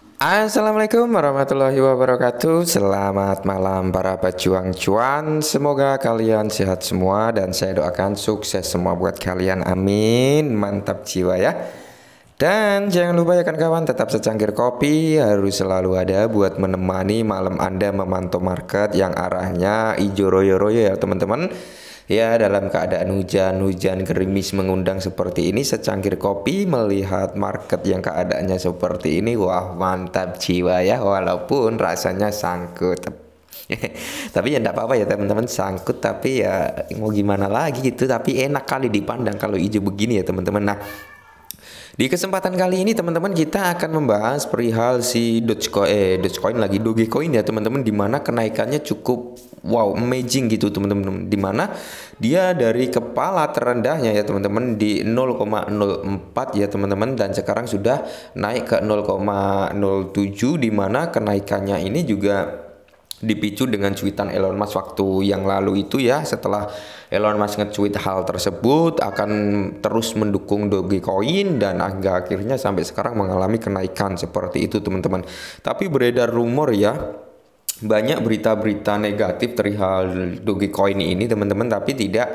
Assalamualaikum warahmatullahi wabarakatuh. Selamat malam para pejuang cuan. Semoga kalian sehat semua Dan saya doakan sukses semua buat kalian. Amin. Mantap jiwa ya. Dan jangan lupa ya kawan Tetap secangkir kopi. Harus selalu ada buat menemani malam anda memantau market Yang arahnya hijau royo-royo ya teman-teman Ya dalam keadaan hujan-hujan gerimis mengundang seperti ini secangkir kopi melihat market yang keadaannya seperti ini wah mantap jiwa ya walaupun rasanya sangkut. Tapi ya tidak apa-apa ya teman-teman sangkut tapi ya mau gimana lagi gitu tapi enak kali dipandang kalau hijau begini ya teman-teman. Nah di kesempatan kali ini teman-teman kita akan membahas perihal si Dogecoin eh Dogecoin lagi Dogecoin ya teman-teman di mana kenaikannya cukup wow amazing gitu teman-teman. Di mana dia dari kepala terendahnya ya teman-teman di 0,04 ya teman-teman. Dan sekarang sudah naik ke 0,07 di mana kenaikannya ini juga dipicu dengan cuitan Elon Musk waktu yang lalu itu ya. Setelah Elon Musk nge-tweet hal tersebut akan terus mendukung Dogecoin dan hingga akhirnya sampai sekarang mengalami kenaikan seperti itu teman-teman. Tapi beredar rumor ya banyak berita-berita negatif perihal Dogecoin ini teman-teman tapi tidak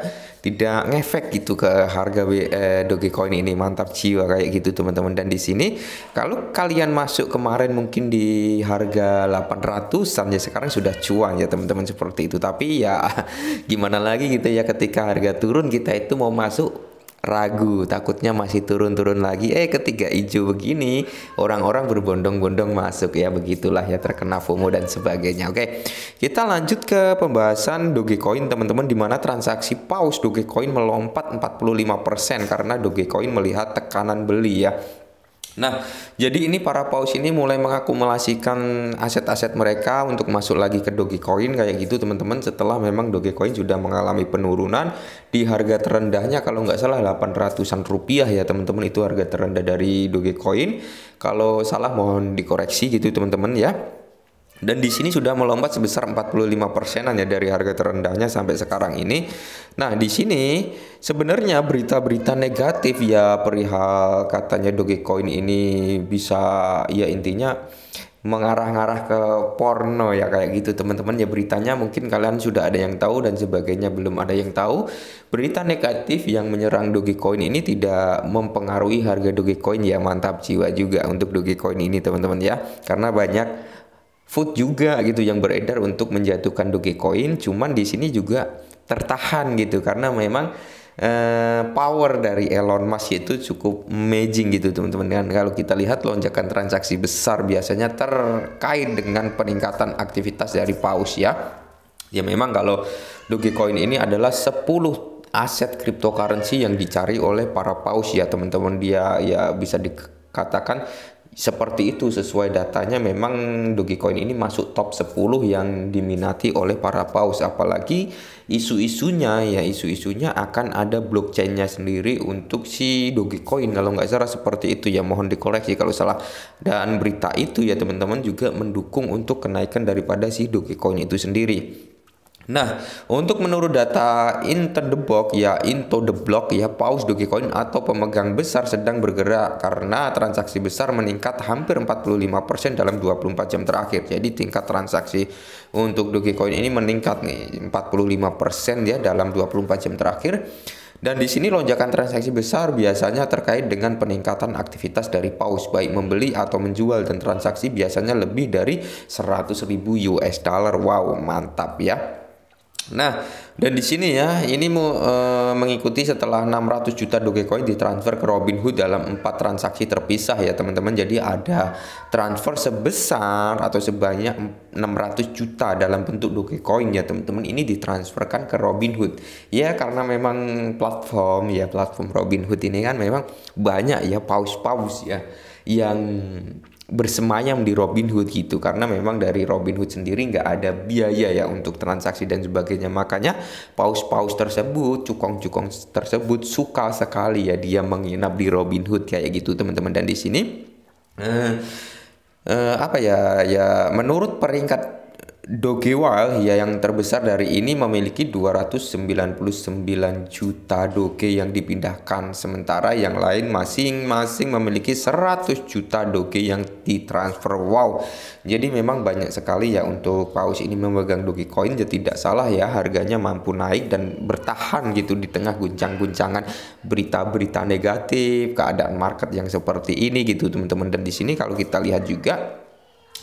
tidak ngefek gitu ke harga eh, Dogecoin ini. Mantap jiwa kayak gitu teman-teman. Dan di sini kalau kalian masuk kemarin mungkin di harga 800an ya sekarang sudah cuan ya teman-teman seperti itu. Tapi ya gimana lagi gitu ya ketika harga turun kita itu mau masuk ragu takutnya masih turun-turun lagi. Eh ketiga hijau begini orang-orang berbondong-bondong masuk. Ya begitulah ya terkena FOMO dan sebagainya. Oke kita lanjut ke pembahasan Dogecoin teman-teman di mana transaksi paus Dogecoin melompat 45% karena Dogecoin melihat tekanan beli ya Nah, jadi ini para paus ini mulai mengakumulasikan aset-aset mereka untuk masuk lagi ke Dogecoin kayak gitu teman-teman setelah memang Dogecoin sudah mengalami penurunan di harga terendahnya kalau nggak salah 800-an rupiah ya teman-teman itu harga terendah dari Dogecoin. Kalau salah mohon dikoreksi gitu teman-teman ya. Dan di sini sudah melompat sebesar 45 persenan ya dari harga terendahnya sampai sekarang ini. Nah, di sini sebenarnya berita-berita negatif ya perihal katanya Dogecoin ini bisa ya intinya mengarah-ngarah ke porno ya kayak gitu. Teman-teman ya beritanya mungkin kalian sudah ada yang tahu dan sebagainya belum ada yang tahu. Berita negatif yang menyerang Dogecoin ini tidak mempengaruhi harga Dogecoin ya. Mantap jiwa juga untuk Dogecoin ini teman-teman ya. Karena banyak food juga gitu yang beredar untuk menjatuhkan Dogecoin cuman di sini juga tertahan gitu karena memang uh, power dari Elon Musk itu cukup amazing gitu teman-teman. Kan kalau kita lihat lonjakan transaksi besar biasanya terkait dengan peningkatan aktivitas dari paus ya. Ya memang kalau Dogecoin ini adalah 10 aset cryptocurrency yang dicari oleh para paus ya teman-teman. Dia ya bisa dikatakan seperti itu sesuai datanya memang Dogecoin ini masuk top 10 yang diminati oleh para paus. Apalagi isu-isunya ya isu-isunya akan ada blockchainnya sendiri untuk si Dogecoin. Kalau nggak salah seperti itu ya mohon dikoreksi kalau salah. Dan berita itu ya teman-teman juga mendukung untuk kenaikan daripada si Dogecoin itu sendiri Nah, untuk menurut data Into the Block ya Into the Block ya paus Dogecoin atau pemegang besar sedang bergerak karena transaksi besar meningkat hampir 45% dalam 24 jam terakhir. Jadi tingkat transaksi untuk Dogecoin ini meningkat nih 45% ya dalam 24 jam terakhir. Dan di sini lonjakan transaksi besar biasanya terkait dengan peningkatan aktivitas dari paus baik membeli atau menjual dan transaksi biasanya lebih dari 100.000 US dollar. Wow, mantap ya. Nah, dan di sini ya, ini mau e, mengikuti setelah 600 juta Dogecoin ditransfer ke Robinhood dalam empat transaksi terpisah ya teman-teman. Jadi ada transfer sebesar atau sebanyak 600 juta dalam bentuk Dogecoin ya teman-teman. Ini ditransferkan ke Robinhood. Ya karena memang platform ya platform Robinhood ini kan memang banyak ya paus-paus ya yang bersemayam di Robinhood gitu. Karena memang dari Robinhood sendiri nggak ada biaya ya untuk transaksi dan sebagainya. Makanya paus-paus tersebut cukong-cukong tersebut suka sekali ya dia menginap di Robinhood kayak gitu teman-teman. Dan di sini uh, uh, apa ya ya menurut peringkat Wild ya yang terbesar dari ini memiliki 299 juta doge yang dipindahkan sementara yang lain masing-masing memiliki 100 juta doge yang ditransfer. Wow. Jadi memang banyak sekali ya untuk paus ini memegang Dogecoin ya tidak salah ya harganya mampu naik dan bertahan gitu di tengah guncang-guncangan. Berita-berita negatif keadaan market yang seperti ini gitu teman-teman. Dan di sini kalau kita lihat juga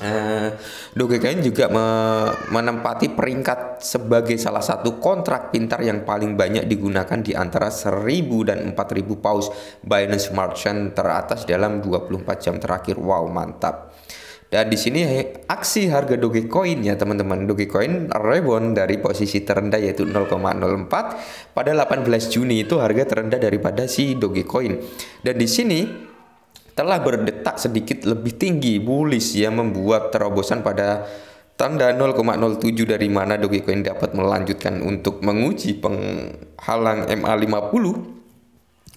Uh, Dogecoin juga me menempati peringkat sebagai salah satu kontrak pintar yang paling banyak digunakan di antara 1000 dan 4000 paus Binance Smart Chain teratas dalam 24 jam terakhir. Wow, mantap. Dan di sini aksi harga Dogecoin ya teman-teman. Dogecoin rebound dari posisi terendah yaitu 0,04 pada 18 Juni itu harga terendah daripada si Dogecoin. Dan di sini telah berdetak sedikit lebih tinggi bullish yang membuat terobosan pada tanda 0,07 dari mana Dogecoin dapat melanjutkan untuk menguji penghalang MA50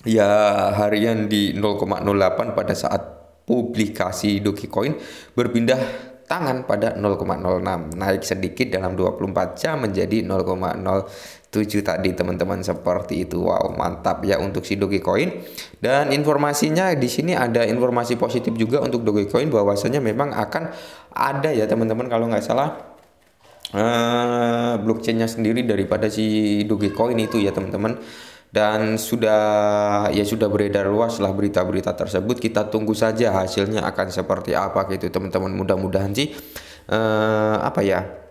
ya harian di 0,08 pada saat publikasi Dogecoin berpindah tangan pada 0,06 naik sedikit dalam 24 jam menjadi 0,07 tadi teman-teman. Seperti itu. Wow mantap ya untuk si Dogecoin dan informasinya di sini ada informasi positif juga untuk Dogecoin bahwasanya memang akan ada ya teman-teman kalau nggak salah uh, blockchainnya sendiri daripada si Dogecoin itu ya teman-teman dan sudah ya sudah beredar luas lah berita-berita tersebut. Kita tunggu saja hasilnya akan seperti apa gitu teman-teman. Mudah-mudahan sih uh, apa ya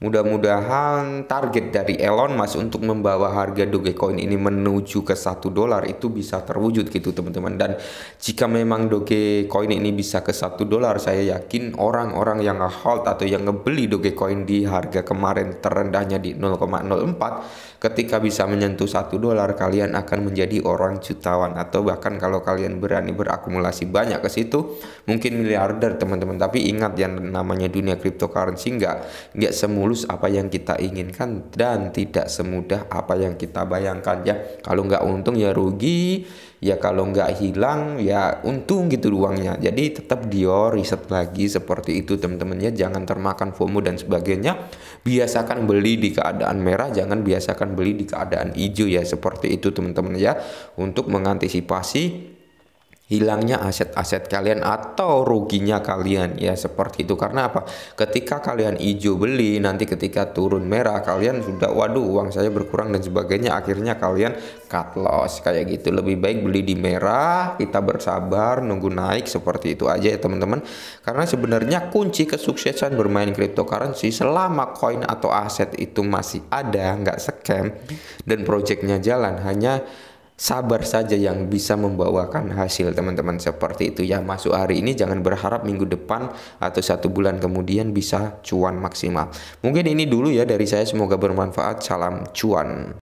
Mudah-mudahan target dari Elon Musk untuk membawa harga Dogecoin ini menuju ke satu dolar itu bisa terwujud gitu teman-teman. Dan jika memang Dogecoin ini bisa ke satu dolar, saya yakin orang-orang yang hold atau yang ngebeli Dogecoin di harga kemarin terendahnya di 0,04 ketika bisa menyentuh satu dolar kalian akan menjadi orang jutawan atau bahkan kalau kalian berani berakumulasi banyak ke situ mungkin miliarder teman-teman tapi ingat yang namanya dunia cryptocurrency nggak nggak semua semulus apa yang kita inginkan dan tidak semudah apa yang kita bayangkan ya. Kalau nggak untung ya rugi. Ya kalau nggak hilang ya untung gitu uangnya. Jadi tetap Dio riset lagi seperti itu teman-teman ya jangan termakan FOMO dan sebagainya. Biasakan beli di keadaan merah jangan biasakan beli di keadaan hijau ya. Seperti itu teman-teman ya. Untuk mengantisipasi hilangnya aset-aset kalian atau ruginya kalian. Ya seperti itu. Karena apa? Ketika kalian hijau beli nanti ketika turun merah kalian sudah waduh uang saya berkurang dan sebagainya. Akhirnya kalian cut loss. Kayak gitu. Lebih baik beli di merah. Kita bersabar nunggu naik. Seperti itu aja ya teman-teman. Karena sebenarnya kunci kesuksesan bermain cryptocurrency selama koin atau aset itu masih ada nggak scam dan projectnya jalan. Hanya sabar saja yang bisa membawakan hasil teman-teman. Seperti itu ya. Masuk hari ini jangan berharap minggu depan atau satu bulan kemudian bisa cuan maksimal. Mungkin ini dulu ya dari saya. Semoga bermanfaat. Salam cuan